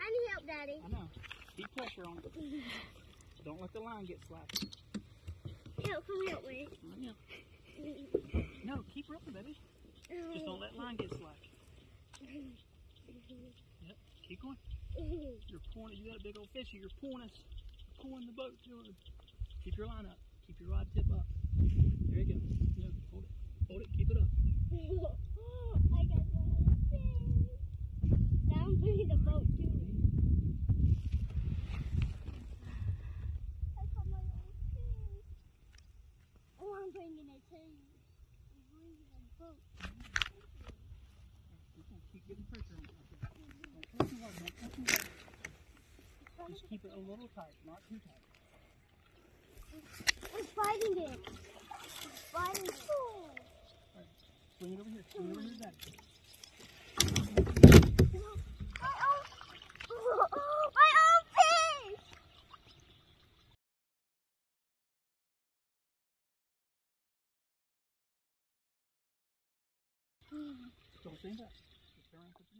I need help, Daddy. I know. Keep pressure on it. Don't let the line get slack. Help, come help me. I know. No, keep reeling, baby. Just don't let line get slack. Yep. Keep going. You're pulling. You got a big old fish. You're pulling us. You're pulling the boat to it. Keep your line up. Keep your rod tip up. There you go. No, hold it. Hold it. Keep it up. I got the fish. Now I'm bringing the boat to it. I got my little fish. Oh, I'm bringing it too. I'm bringing the boat. Just gonna keep getting pressure on it. Okay. Don't pull too hard. Don't pull too hard. Just keep it a little tight, not too tight. It's fighting it. Fighting it. Swing it over here. Swing it over here, Daddy. Don't turn around.